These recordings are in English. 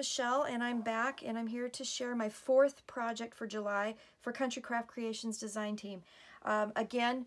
Michelle and I'm back and I'm here to share my fourth project for July for Country Craft Creations design team. Um, again,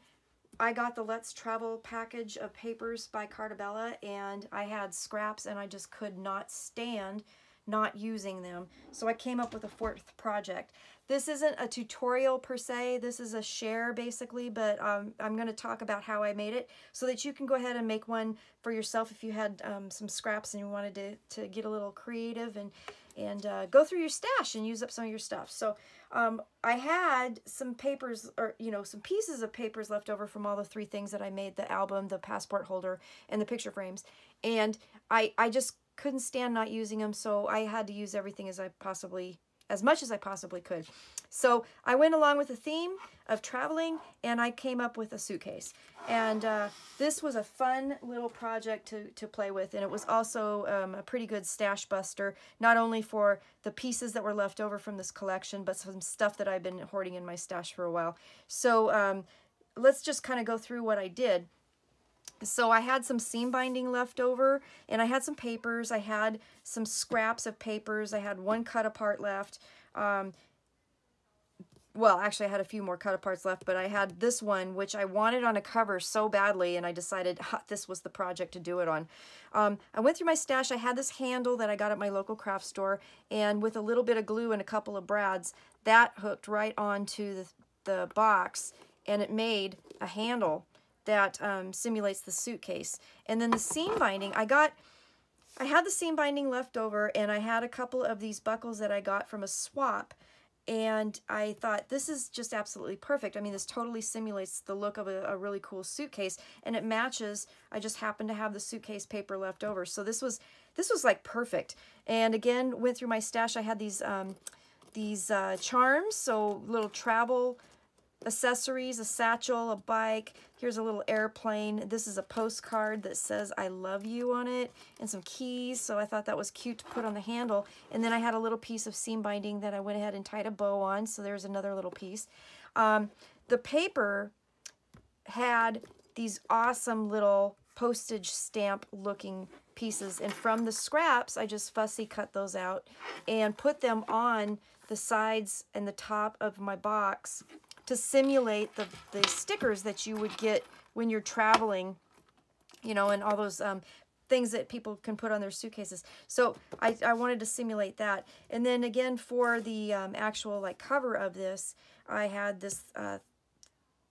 I got the Let's Travel package of papers by Carta Bella and I had scraps and I just could not stand not using them. So I came up with a fourth project. This isn't a tutorial per se, this is a share basically, but um, I'm going to talk about how I made it so that you can go ahead and make one for yourself if you had um, some scraps and you wanted to, to get a little creative and, and uh, go through your stash and use up some of your stuff. So um, I had some papers or, you know, some pieces of papers left over from all the three things that I made, the album, the passport holder, and the picture frames. And I, I just couldn't stand not using them, so I had to use everything as I possibly as much as I possibly could. So I went along with the theme of traveling and I came up with a suitcase. And uh, this was a fun little project to, to play with and it was also um, a pretty good stash buster, not only for the pieces that were left over from this collection, but some stuff that I've been hoarding in my stash for a while. So um, let's just kind of go through what I did. So I had some seam binding left over and I had some papers. I had some scraps of papers. I had one cut apart left. Um, well, actually I had a few more cut aparts left, but I had this one, which I wanted on a cover so badly, and I decided this was the project to do it on. Um, I went through my stash. I had this handle that I got at my local craft store, and with a little bit of glue and a couple of brads, that hooked right onto the, the box, and it made a handle that um, simulates the suitcase. And then the seam binding, I got, I had the seam binding left over and I had a couple of these buckles that I got from a swap and I thought this is just absolutely perfect. I mean, this totally simulates the look of a, a, really cool suitcase and it matches. I just happened to have the suitcase paper left over. So this was, this was like perfect. And again, went through my stash. I had these, um, these uh, charms, so little travel accessories, a satchel, a bike. Here's a little airplane. This is a postcard that says I love you on it and some keys. So I thought that was cute to put on the handle. And then I had a little piece of seam binding that I went ahead and tied a bow on. So there's another little piece. Um, the paper had these awesome little postage stamp looking pieces and from the scraps I just fussy cut those out and put them on the sides and the top of my box to simulate the, the stickers that you would get when you're traveling, you know, and all those um, things that people can put on their suitcases. So I, I wanted to simulate that. And then again, for the um, actual like cover of this, I had this uh,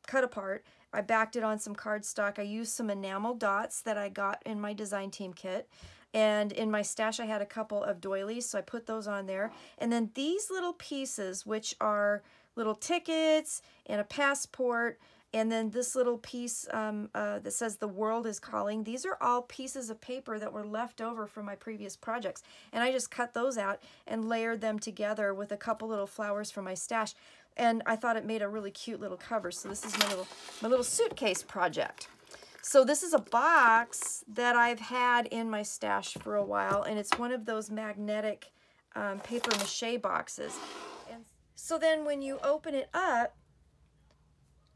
cut apart. I backed it on some cardstock. I used some enamel dots that I got in my design team kit. And in my stash, I had a couple of doilies, so I put those on there. And then these little pieces, which are little tickets and a passport and then this little piece um, uh, that says the world is calling. These are all pieces of paper that were left over from my previous projects. And I just cut those out and layered them together with a couple little flowers from my stash. And I thought it made a really cute little cover. So this is my little, my little suitcase project. So this is a box that I've had in my stash for a while. And it's one of those magnetic um, paper mache boxes. So then when you open it up,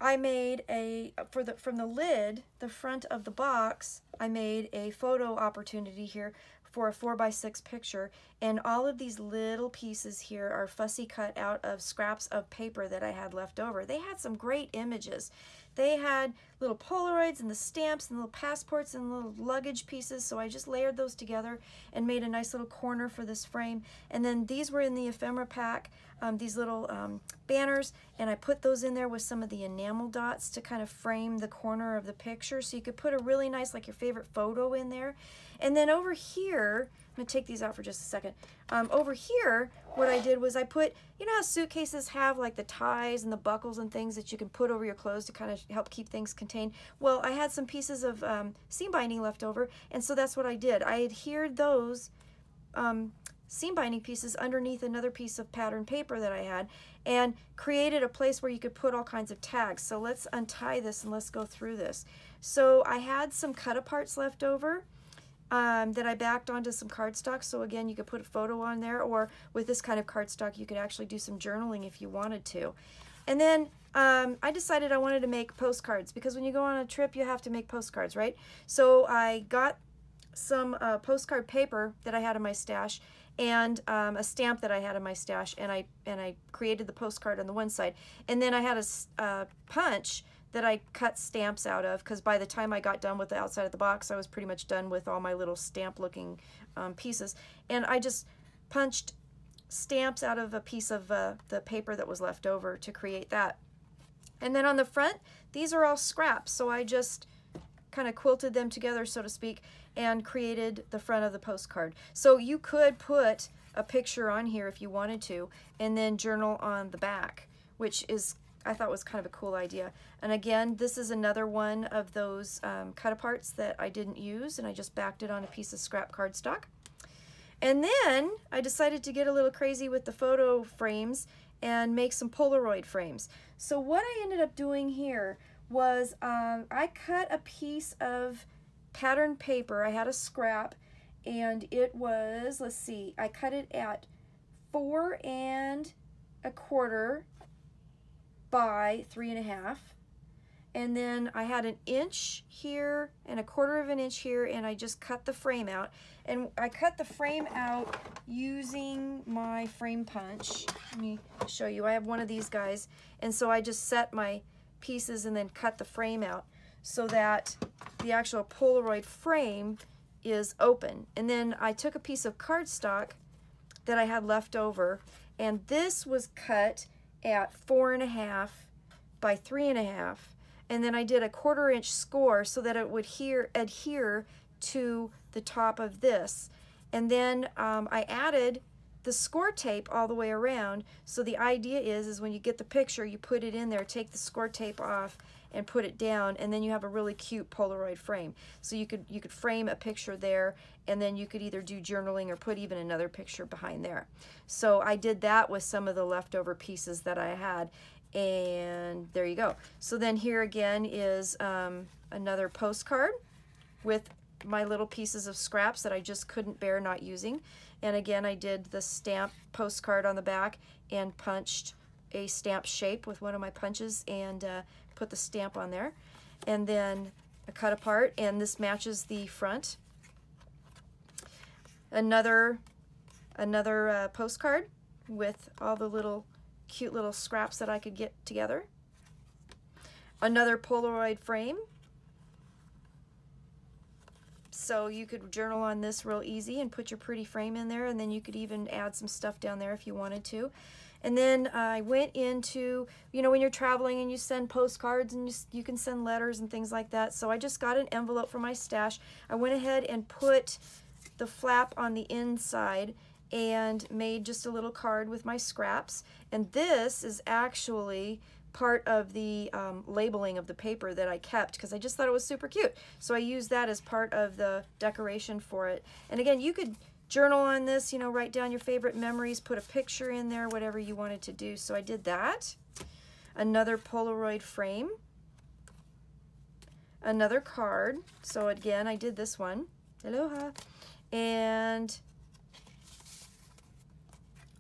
I made a, for the from the lid, the front of the box, I made a photo opportunity here for a 4 by 6 picture. And all of these little pieces here are fussy cut out of scraps of paper that I had left over. They had some great images. They had little Polaroids and the stamps and little passports and little luggage pieces. So I just layered those together and made a nice little corner for this frame. And then these were in the ephemera pack, um, these little um, banners. And I put those in there with some of the enamel dots to kind of frame the corner of the picture. So you could put a really nice, like your favorite photo in there. And then over here, I'm gonna take these out for just a second. Um, over here, what I did was I put, you know how suitcases have like the ties and the buckles and things that you can put over your clothes to kind of help keep things contained? Well, I had some pieces of um, seam binding left over, and so that's what I did. I adhered those um, seam binding pieces underneath another piece of pattern paper that I had and created a place where you could put all kinds of tags. So let's untie this and let's go through this. So I had some cut aparts left over um, that I backed onto some cardstock. So again, you could put a photo on there or with this kind of cardstock, you could actually do some journaling if you wanted to. And then um, I decided I wanted to make postcards because when you go on a trip, you have to make postcards, right? So I got some uh, postcard paper that I had in my stash and um, a stamp that I had in my stash, and I and I created the postcard on the one side, and then I had a uh, punch that I cut stamps out of because by the time I got done with the outside of the box, I was pretty much done with all my little stamp looking um, pieces, and I just punched stamps out of a piece of uh, the paper that was left over to create that. And then on the front, these are all scraps, so I just kind of quilted them together, so to speak, and created the front of the postcard. So you could put a picture on here if you wanted to, and then journal on the back, which is I thought was kind of a cool idea. And again, this is another one of those um, cut-aparts that I didn't use, and I just backed it on a piece of scrap cardstock. And then I decided to get a little crazy with the photo frames and make some Polaroid frames. So what I ended up doing here was um, I cut a piece of pattern paper. I had a scrap and it was, let's see, I cut it at four and a quarter by three and a half. And then I had an inch here and a quarter of an inch here and I just cut the frame out. And I cut the frame out using my frame punch. Let me show you. I have one of these guys. And so I just set my pieces and then cut the frame out so that the actual Polaroid frame is open. And then I took a piece of cardstock that I had left over and this was cut at four and a half by three and a half. And then I did a quarter inch score so that it would here adhere to the top of this. And then um, I added the score tape all the way around. So the idea is, is when you get the picture, you put it in there, take the score tape off and put it down, and then you have a really cute Polaroid frame. So you could, you could frame a picture there, and then you could either do journaling or put even another picture behind there. So I did that with some of the leftover pieces that I had, and there you go. So then here again is um, another postcard with my little pieces of scraps that I just couldn't bear not using. And again, I did the stamp postcard on the back and punched a stamp shape with one of my punches and uh, put the stamp on there. And then I cut apart, and this matches the front. Another, another uh, postcard with all the little cute little scraps that I could get together. Another Polaroid frame so you could journal on this real easy and put your pretty frame in there and then you could even add some stuff down there if you wanted to. And then I went into, you know, when you're traveling and you send postcards and you, you can send letters and things like that. So I just got an envelope for my stash. I went ahead and put the flap on the inside and made just a little card with my scraps. And this is actually part of the um, labeling of the paper that I kept because I just thought it was super cute. So I used that as part of the decoration for it. And again, you could journal on this, you know, write down your favorite memories, put a picture in there, whatever you wanted to do. So I did that. Another Polaroid frame. Another card. So again, I did this one. Aloha. And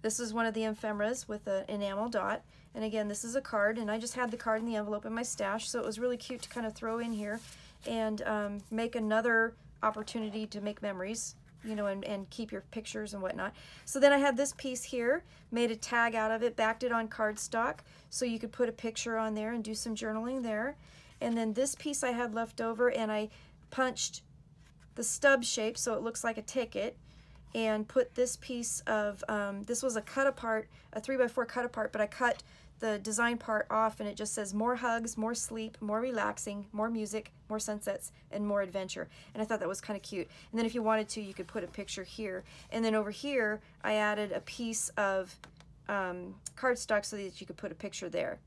this is one of the ephemeras with an enamel dot. And again, this is a card, and I just had the card in the envelope in my stash, so it was really cute to kind of throw in here and um, make another opportunity to make memories, you know, and, and keep your pictures and whatnot. So then I had this piece here, made a tag out of it, backed it on cardstock, so you could put a picture on there and do some journaling there. And then this piece I had left over, and I punched the stub shape so it looks like a ticket and put this piece of, um, this was a cut apart, a 3 by 4 cut apart, but I cut the design part off and it just says more hugs, more sleep, more relaxing, more music, more sunsets, and more adventure. And I thought that was kind of cute. And then if you wanted to, you could put a picture here. And then over here, I added a piece of um, cardstock so that you could put a picture there.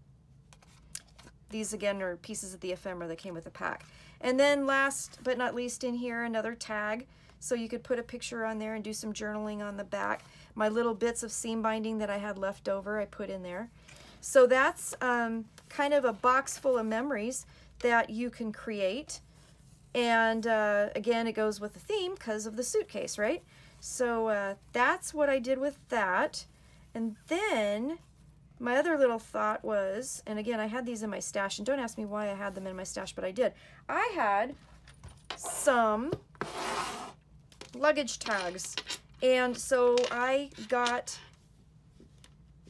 These again are pieces of the ephemera that came with the pack. And then last but not least in here, another tag. So you could put a picture on there and do some journaling on the back. My little bits of seam binding that I had left over, I put in there. So that's um, kind of a box full of memories that you can create. And uh, again, it goes with the theme because of the suitcase, right? So uh, that's what I did with that. And then my other little thought was, and again, I had these in my stash, and don't ask me why I had them in my stash, but I did. I had some luggage tags And so I got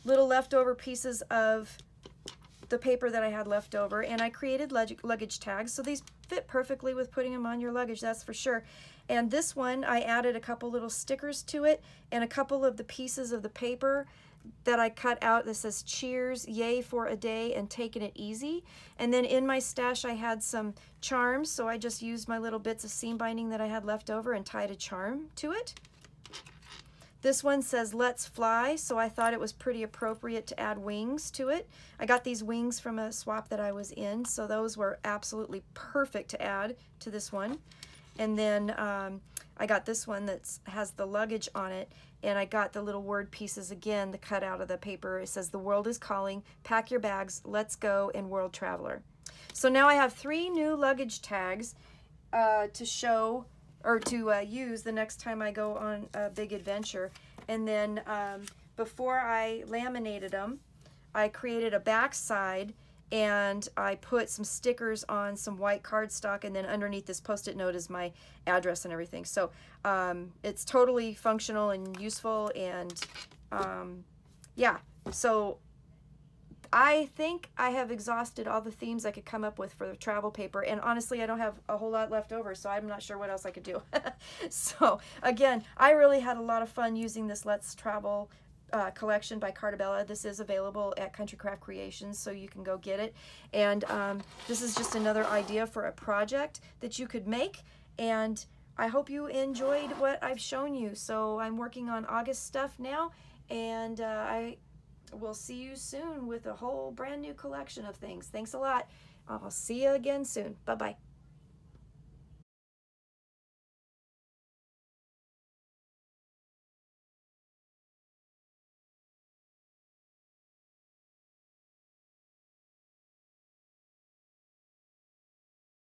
little leftover pieces of the paper that I had left over and I created luggage tags. So these fit perfectly with putting them on your luggage, that's for sure. And this one, I added a couple little stickers to it and a couple of the pieces of the paper that I cut out that says cheers, yay for a day, and taking it easy. And then in my stash I had some charms, so I just used my little bits of seam binding that I had left over and tied a charm to it. This one says let's fly, so I thought it was pretty appropriate to add wings to it. I got these wings from a swap that I was in, so those were absolutely perfect to add to this one. And then um, I got this one that has the luggage on it, and I got the little word pieces again, the cut out of the paper. It says, the world is calling, pack your bags, let's go, and world traveler. So now I have three new luggage tags uh, to show or to uh, use the next time I go on a big adventure. And then um, before I laminated them, I created a back side and I put some stickers on some white cardstock and then underneath this post-it note is my address and everything. So um, it's totally functional and useful and um, yeah, so I think I have exhausted all the themes I could come up with for the travel paper and honestly I don't have a whole lot left over so I'm not sure what else I could do. so again, I really had a lot of fun using this Let's Travel uh, collection by Carta Bella. This is available at Country Craft Creations, so you can go get it. And um, this is just another idea for a project that you could make. And I hope you enjoyed what I've shown you. So I'm working on August stuff now, and uh, I will see you soon with a whole brand new collection of things. Thanks a lot. I'll see you again soon. Bye-bye.